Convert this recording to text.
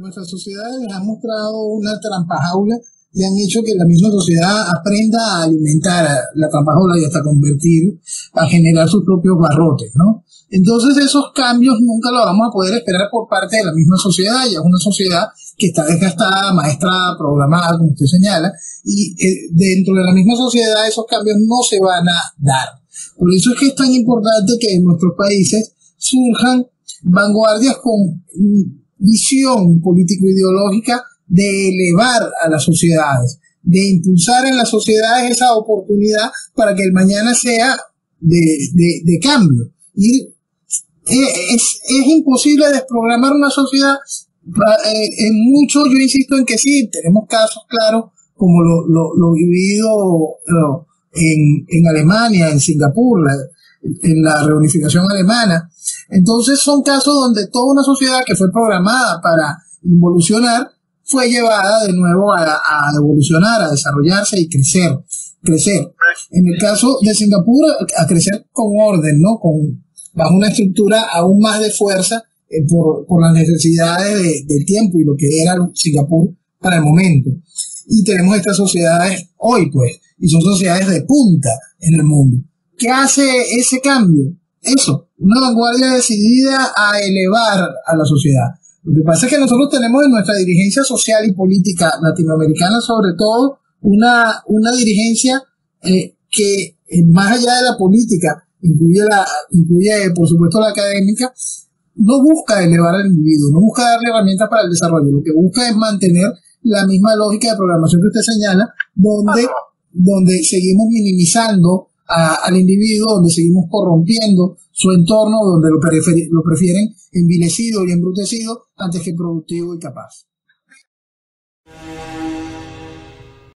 nuestras sociedades han mostrado una trampa jaula y han hecho que la misma sociedad aprenda a alimentar la trampa jaula y hasta convertir, a generar sus propios barrotes, ¿no? Entonces esos cambios nunca los vamos a poder esperar por parte de la misma sociedad, ya es una sociedad que está desgastada, maestra, programada, como usted señala, y eh, dentro de la misma sociedad esos cambios no se van a dar. Por eso es que es tan importante que en nuestros países surjan vanguardias con visión político-ideológica de elevar a las sociedades, de impulsar en las sociedades esa oportunidad para que el mañana sea de, de, cambio. Y es, es, imposible desprogramar una sociedad. Eh, en mucho yo insisto en que sí, tenemos casos claros como lo, lo, lo vivido en, en Alemania, en Singapur, en la reunificación alemana. Entonces son casos donde toda una sociedad que fue programada para involucionar fue llevada de nuevo a, evolucionar, a desarrollarse y crecer, crecer. En el caso de Singapur, a crecer con orden, ¿no? Con, bajo una estructura aún más de fuerza eh, por, por, las necesidades del tiempo y lo que era Singapur para el momento. Y tenemos estas sociedades hoy, pues, y son sociedades de punta en el mundo. ¿Qué hace ese cambio? Eso, una vanguardia decidida a elevar a la sociedad. Lo que pasa es que nosotros tenemos en nuestra dirigencia social y política latinoamericana, sobre todo, una, una dirigencia eh, que, eh, más allá de la política, incluye, la, incluye, por supuesto, la académica, no busca elevar al individuo, no busca darle herramientas para el desarrollo, lo que busca es mantener la misma lógica de programación que usted señala, donde, donde seguimos minimizando al individuo, donde seguimos corrompiendo su entorno, donde lo, lo prefieren envilecido y embrutecido antes que productivo y capaz.